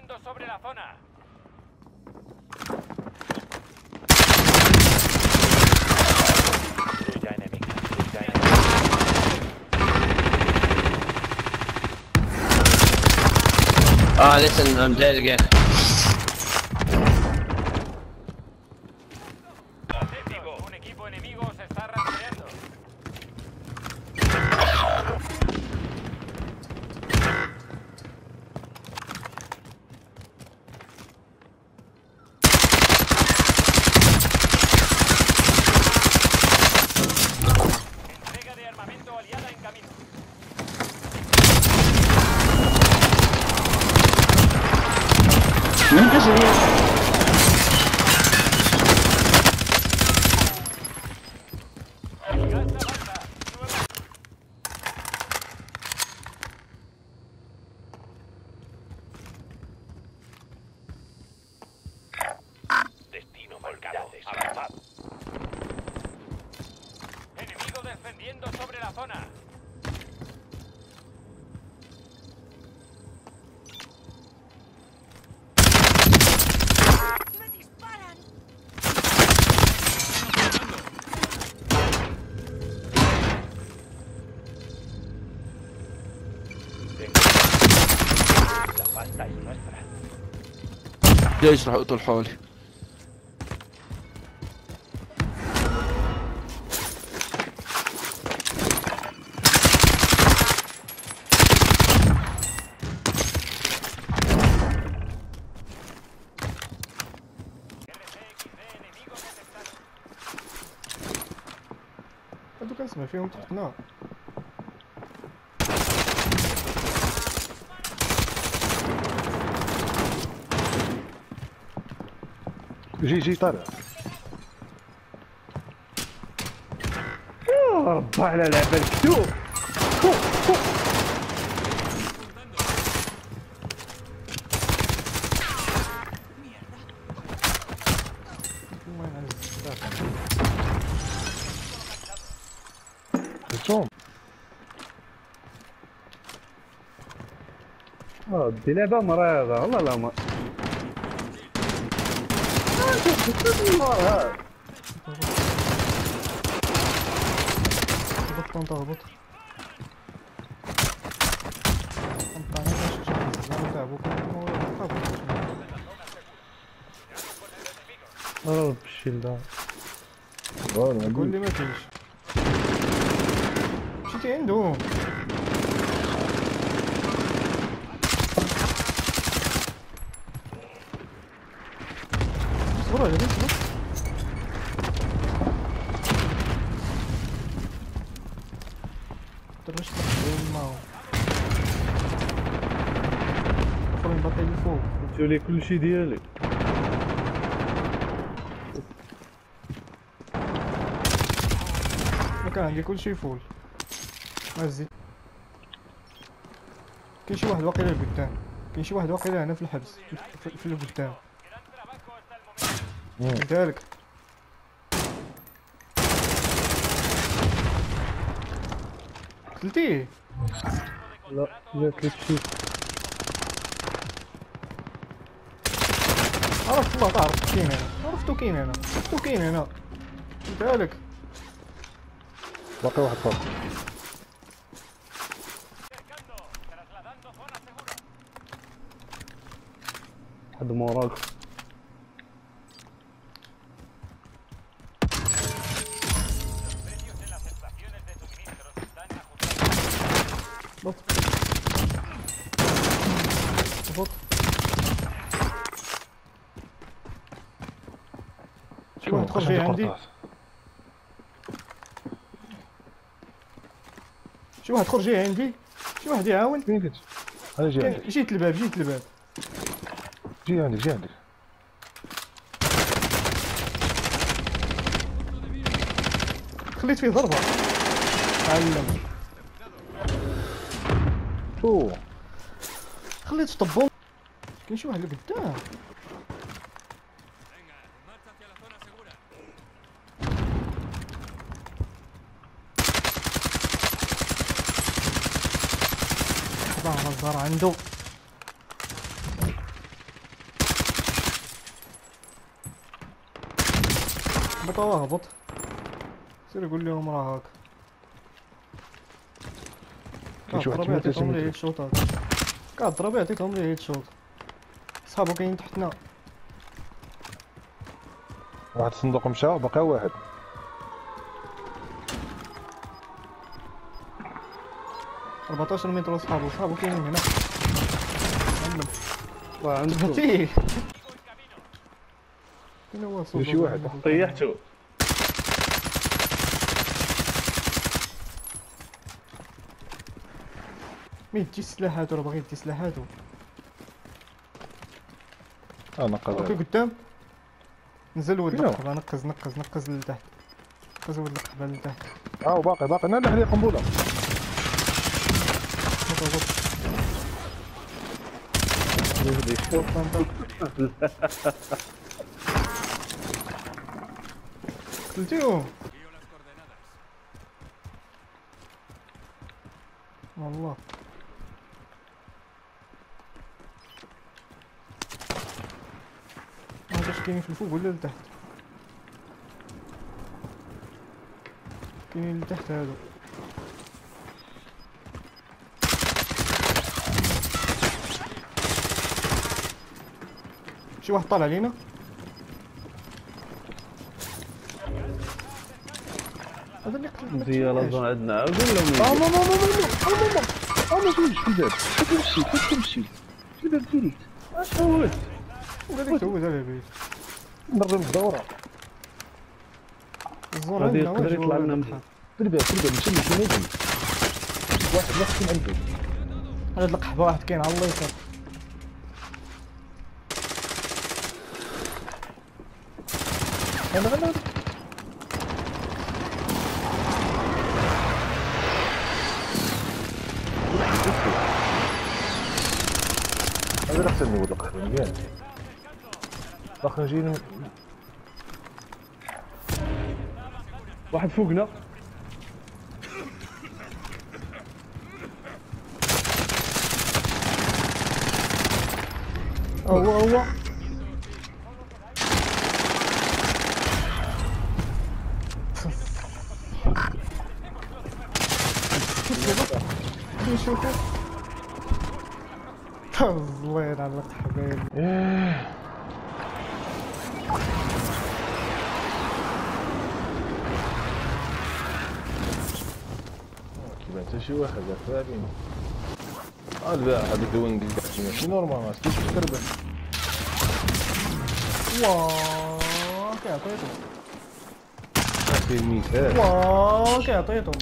cayendo sobre la zona. Ah, oh, listen, I'm dead again. ليش جاي يشرح اقتل حالي هادو كنسمع فيهم تحتنا جي جي طالع يا ربا على لعبة الكتوب فوق فوق وين Tom. Oh, dile da maraja da, Allah la ma. Bot lan daha bot. Tam tane taşıyacağız. Lan da bu kadar oraya da bu. Alalım bir şey daha. Var mı? Gollemek için. entendo. Segura, ele segura. Trouxe pra fogo, irmão. Bater de fogo. Eu li com o dele. Bacana, gdzie kurczę full. زيد كاين شي واحد واقيلا لقدام كاين شي واحد واقيلا هنا في الحبس في- momento. قلتها لك قتلتيه لا لك شي. عرفت والله تعرف كاين هنا. عرفتو كاين هنا. عرفتو كاين هنا. قلتها لك باقي واحد فوق حد. بط بط واحد خرج جاي عندي شي واحد خرج جاي عندي؟ شي واحد يعاون؟ فين كنت؟ أنا جيت الباب جيت الباب جي عندك جي عندك خليت فيه ضربة. علم. اوه خليت طبون كاين شي واحد اللي قدام. ظهر الظهر عنده. هبط أو اهبط سير يقول لهم راه هاك كاد ضربي عطيتهم لي هيد شوت. صحابو كاين تحتنا. واحد الصندوق مشى باقي واحد. أربعتاشر متر صحابو صحابو كاينين هنا. الله عندك فين هو صوب شي واحد. طيحته مين تجي السلاحات راه باغي تجي سلاحاتو آه نقز أوكي. قدام. نزل ولد؟ القحبه نقز نقز نقز لتحت. نقز ولد القحبه لتحت. آه وباقي باقي. لا لا عليه قنبلة. طنطا. قتلتيهم والله اش كاينين في الفوق ولا لتحت كاينين لتحت هادو شي واحد طالع علينا عندنا. عاود ولا آه ماما غير أحسن نوض القحبه مزيان باقي نجي واحد فوقنا. هو هو. Thank you. زلين على حبيبي. كيما شي واحد فاهمين قال لا هذيك الوينج ماشي نورمال ما تكيش تكربل واه كيعطيتهم أخي المثال واه كيعطيتهم